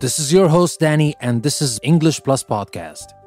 This is your host, Danny, and this is English Plus Podcast.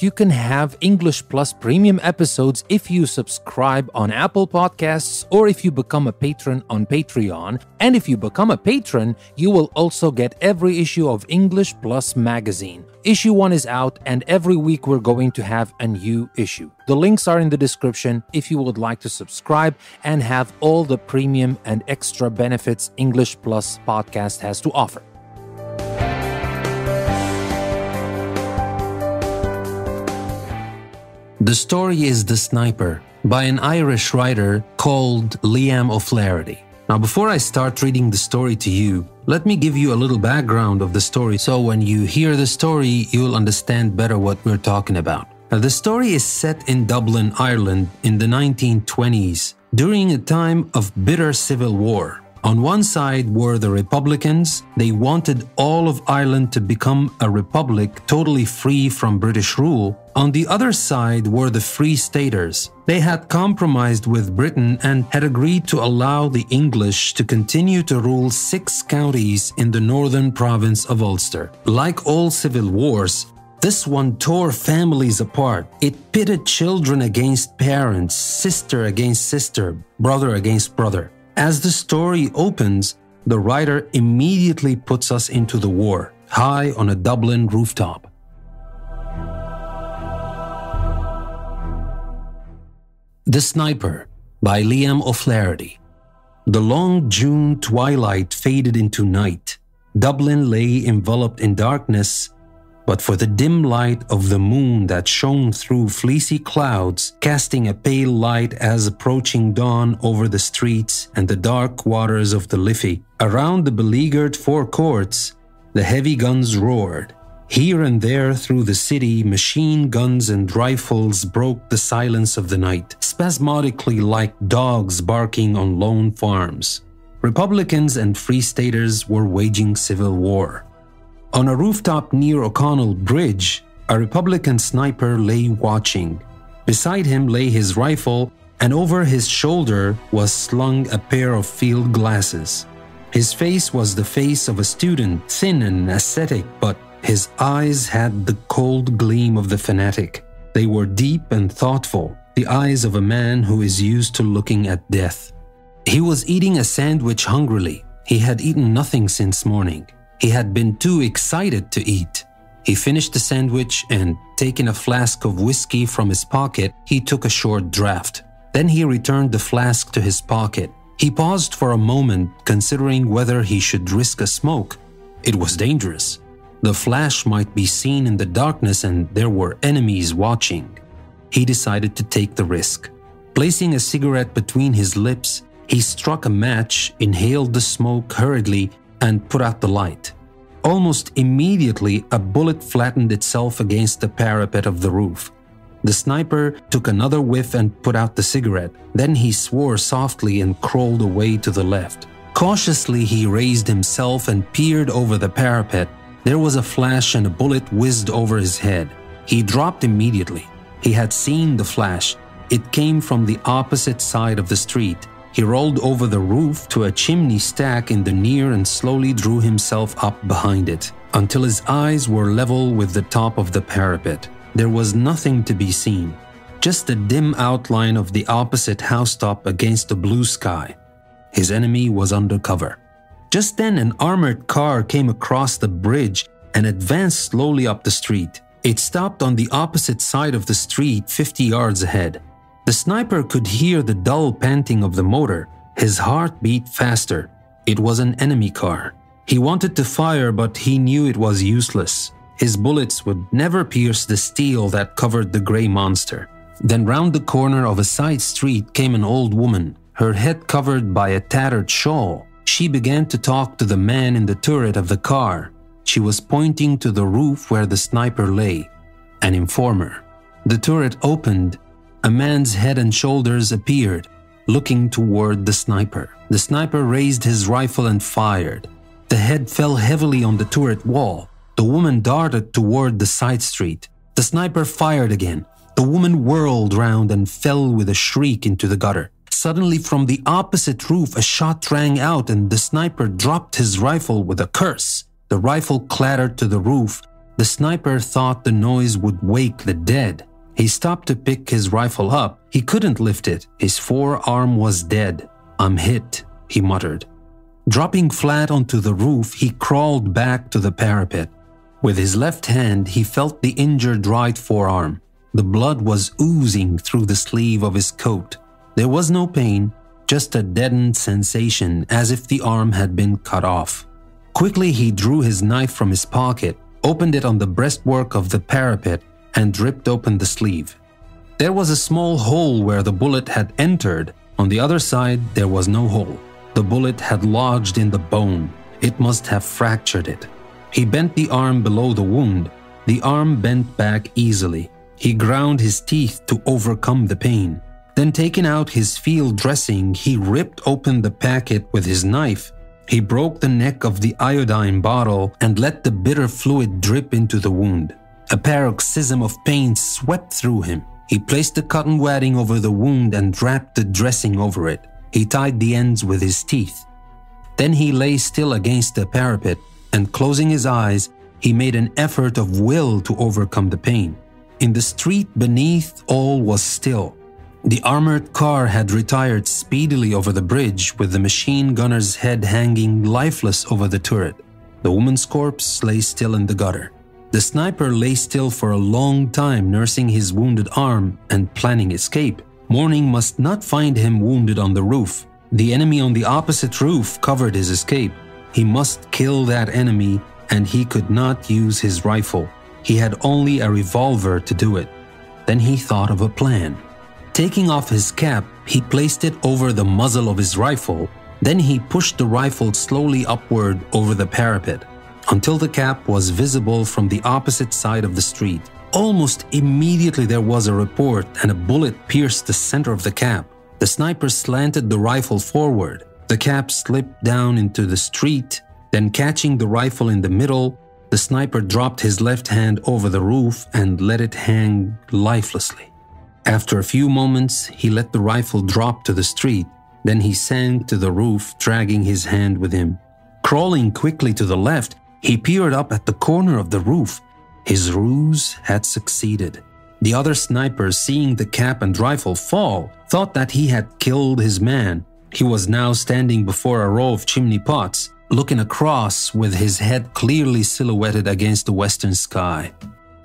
You can have English Plus premium episodes if you subscribe on Apple Podcasts or if you become a patron on Patreon. And if you become a patron, you will also get every issue of English Plus magazine. Issue 1 is out, and every week we're going to have a new issue. The links are in the description if you would like to subscribe and have all the premium and extra benefits English Plus podcast has to offer. The story is The Sniper by an Irish writer called Liam O'Flaherty. Now, before I start reading the story to you, let me give you a little background of the story so when you hear the story, you'll understand better what we're talking about. Now, the story is set in Dublin, Ireland in the 1920s during a time of bitter civil war. On one side were the Republicans. They wanted all of Ireland to become a republic totally free from British rule. On the other side were the Free Staters. They had compromised with Britain and had agreed to allow the English to continue to rule six counties in the northern province of Ulster. Like all civil wars, this one tore families apart. It pitted children against parents, sister against sister, brother against brother. As the story opens, the writer immediately puts us into the war, high on a Dublin rooftop. The Sniper by Liam O'Flaherty. The long June twilight faded into night. Dublin lay enveloped in darkness but for the dim light of the moon that shone through fleecy clouds, casting a pale light as approaching dawn over the streets and the dark waters of the Liffey. Around the beleaguered four courts, the heavy guns roared. Here and there through the city, machine guns and rifles broke the silence of the night, spasmodically like dogs barking on lone farms. Republicans and Free Staters were waging civil war. On a rooftop near O'Connell Bridge, a Republican sniper lay watching. Beside him lay his rifle, and over his shoulder was slung a pair of field glasses. His face was the face of a student, thin and ascetic, but his eyes had the cold gleam of the fanatic. They were deep and thoughtful, the eyes of a man who is used to looking at death. He was eating a sandwich hungrily. He had eaten nothing since morning. He had been too excited to eat. He finished the sandwich and, taking a flask of whiskey from his pocket, he took a short draught. Then he returned the flask to his pocket. He paused for a moment, considering whether he should risk a smoke. It was dangerous. The flash might be seen in the darkness and there were enemies watching. He decided to take the risk. Placing a cigarette between his lips, he struck a match, inhaled the smoke hurriedly, and put out the light. Almost immediately, a bullet flattened itself against the parapet of the roof. The sniper took another whiff and put out the cigarette. Then he swore softly and crawled away to the left. Cautiously, he raised himself and peered over the parapet. There was a flash and a bullet whizzed over his head. He dropped immediately. He had seen the flash. It came from the opposite side of the street. He rolled over the roof to a chimney stack in the near and slowly drew himself up behind it until his eyes were level with the top of the parapet. There was nothing to be seen, just a dim outline of the opposite housetop against the blue sky. His enemy was under cover. Just then, an armored car came across the bridge and advanced slowly up the street. It stopped on the opposite side of the street 50 yards ahead. The sniper could hear the dull panting of the motor. His heart beat faster. It was an enemy car. He wanted to fire, but he knew it was useless. His bullets would never pierce the steel that covered the gray monster. Then, round the corner of a side street came an old woman, her head covered by a tattered shawl. She began to talk to the man in the turret of the car. She was pointing to the roof where the sniper lay, an informer. The turret opened a man's head and shoulders appeared, looking toward the sniper. The sniper raised his rifle and fired. The head fell heavily on the turret wall. The woman darted toward the side street. The sniper fired again. The woman whirled round and fell with a shriek into the gutter. Suddenly, from the opposite roof, a shot rang out and the sniper dropped his rifle with a curse. The rifle clattered to the roof. The sniper thought the noise would wake the dead. He stopped to pick his rifle up. He couldn't lift it. His forearm was dead. I'm hit, he muttered. Dropping flat onto the roof, he crawled back to the parapet. With his left hand, he felt the injured right forearm. The blood was oozing through the sleeve of his coat. There was no pain, just a deadened sensation as if the arm had been cut off. Quickly, he drew his knife from his pocket, opened it on the breastwork of the parapet, and ripped open the sleeve. There was a small hole where the bullet had entered. On the other side, there was no hole. The bullet had lodged in the bone. It must have fractured it. He bent the arm below the wound. The arm bent back easily. He ground his teeth to overcome the pain. Then, taking out his field dressing, he ripped open the packet with his knife. He broke the neck of the iodine bottle and let the bitter fluid drip into the wound. A paroxysm of pain swept through him. He placed the cotton wadding over the wound and wrapped the dressing over it. He tied the ends with his teeth. Then he lay still against the parapet, and closing his eyes, he made an effort of will to overcome the pain. In the street beneath, all was still. The armored car had retired speedily over the bridge with the machine gunner's head hanging lifeless over the turret. The woman's corpse lay still in the gutter. The sniper lay still for a long time, nursing his wounded arm and planning escape. Morning must not find him wounded on the roof. The enemy on the opposite roof covered his escape. He must kill that enemy, and he could not use his rifle. He had only a revolver to do it. Then he thought of a plan. Taking off his cap, he placed it over the muzzle of his rifle. Then he pushed the rifle slowly upward over the parapet until the cap was visible from the opposite side of the street. Almost immediately, there was a report and a bullet pierced the center of the cap. The sniper slanted the rifle forward. The cap slipped down into the street. Then, catching the rifle in the middle, the sniper dropped his left hand over the roof and let it hang lifelessly. After a few moments, he let the rifle drop to the street. Then he sank to the roof, dragging his hand with him. Crawling quickly to the left, he peered up at the corner of the roof. His ruse had succeeded. The other sniper, seeing the cap and rifle fall, thought that he had killed his man. He was now standing before a row of chimney pots looking across with his head clearly silhouetted against the western sky.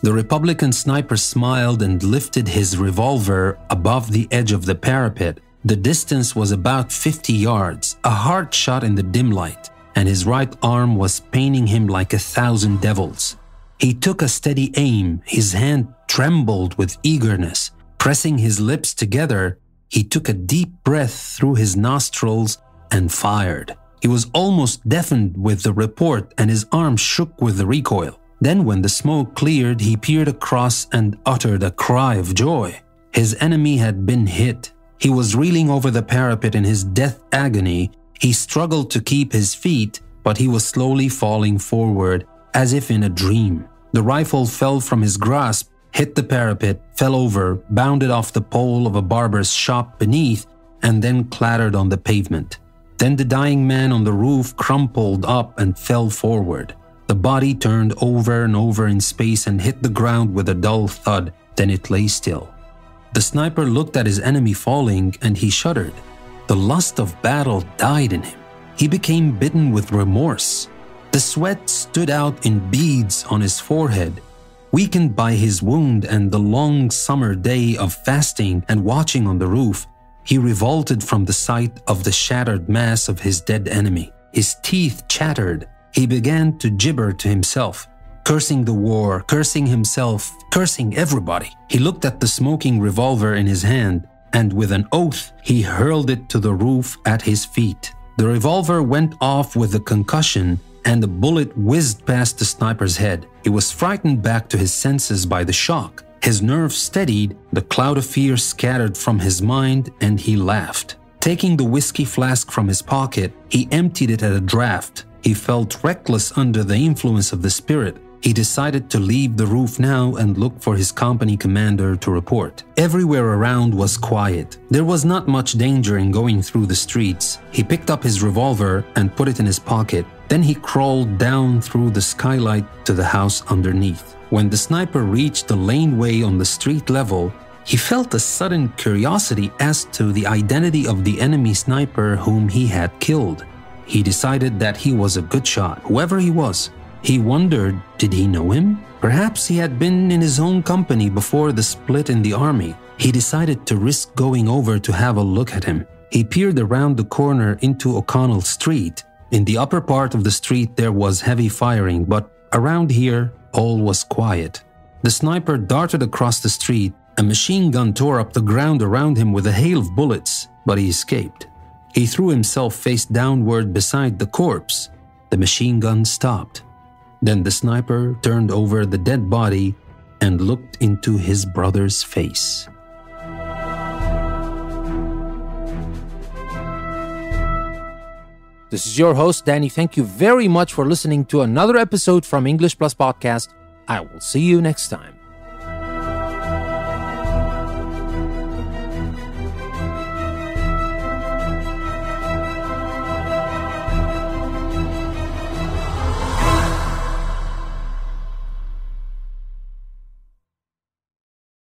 The Republican sniper smiled and lifted his revolver above the edge of the parapet. The distance was about 50 yards, a hard shot in the dim light, and his right arm was paining him like a thousand devils. He took a steady aim, his hand trembled with eagerness. Pressing his lips together, he took a deep breath through his nostrils and fired. He was almost deafened with the report and his arm shook with the recoil. Then, when the smoke cleared, he peered across and uttered a cry of joy. His enemy had been hit. He was reeling over the parapet in his death agony. He struggled to keep his feet, but he was slowly falling forward, as if in a dream. The rifle fell from his grasp, hit the parapet, fell over, bounded off the pole of a barber's shop beneath, and then clattered on the pavement. Then the dying man on the roof crumpled up and fell forward. The body turned over and over in space and hit the ground with a dull thud, then it lay still. The sniper looked at his enemy falling and he shuddered. The lust of battle died in him. He became bitten with remorse. The sweat stood out in beads on his forehead. Weakened by his wound and the long summer day of fasting and watching on the roof, he revolted from the sight of the shattered mass of his dead enemy. His teeth chattered. He began to gibber to himself, cursing the war, cursing himself, cursing everybody. He looked at the smoking revolver in his hand, and with an oath, he hurled it to the roof at his feet. The revolver went off with a concussion, and the bullet whizzed past the sniper's head. He was frightened back to his senses by the shock. His nerves steadied, the cloud of fear scattered from his mind, and he laughed. Taking the whiskey flask from his pocket, he emptied it at a draught. He felt reckless under the influence of the spirit. He decided to leave the roof now and look for his company commander to report. Everywhere around was quiet. There was not much danger in going through the streets. He picked up his revolver and put it in his pocket. Then he crawled down through the skylight to the house underneath. When the sniper reached the laneway on the street level, he felt a sudden curiosity as to the identity of the enemy sniper whom he had killed. He decided that he was a good shot, whoever he was. He wondered did he know him? Perhaps he had been in his own company before the split in the army. He decided to risk going over to have a look at him. He peered around the corner into O'Connell Street. In the upper part of the street, there was heavy firing, but around here, all was quiet. The sniper darted across the street. A machine gun tore up the ground around him with a hail of bullets, but he escaped. He threw himself face downward beside the corpse. The machine gun stopped. Then the sniper turned over the dead body and looked into his brother's face. This is your host, Danny. Thank you very much for listening to another episode from English Plus Podcast. I will see you next time.